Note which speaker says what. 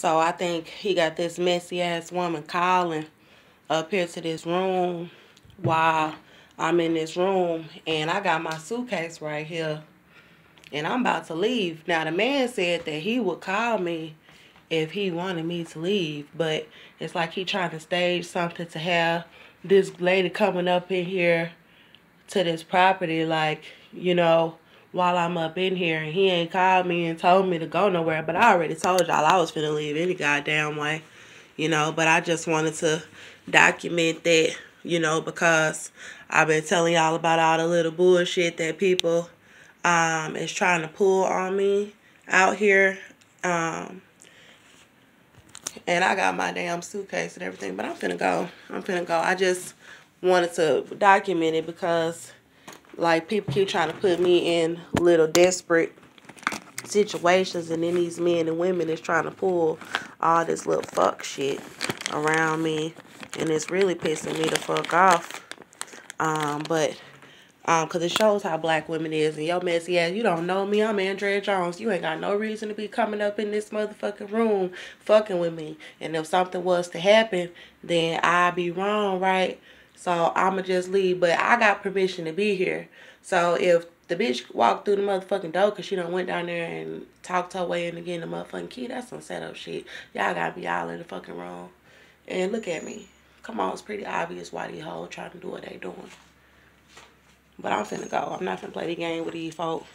Speaker 1: So I think he got this messy ass woman calling up here to this room while I'm in this room and I got my suitcase right here and I'm about to leave. Now the man said that he would call me if he wanted me to leave, but it's like he trying to stage something to have this lady coming up in here to this property like, you know, while I'm up in here and he ain't called me and told me to go nowhere. But I already told y'all I was finna leave any goddamn way, you know. But I just wanted to document that, you know, because I've been telling y'all about all the little bullshit that people um, is trying to pull on me out here. Um, and I got my damn suitcase and everything, but I'm finna go. I'm finna go. I just wanted to document it because like people keep trying to put me in little desperate situations and then these men and women is trying to pull all this little fuck shit around me and it's really pissing me the fuck off. Um but um because it shows how black women is and yo messy ass you don't know me i'm andrea jones. You ain't got no reason to be coming up in this motherfucking room fucking with me. And if something was to happen then i'd be wrong right so I'ma just leave. But I got permission to be here. So if the bitch walked through the motherfucking door because she done went down there and talked her way in get the motherfucking key, that's some setup shit. Y'all gotta be all in the fucking wrong. And look at me. Come on, it's pretty obvious why these hoes trying to do what they doing. But I'm finna go. I'm not finna play the game with these folks.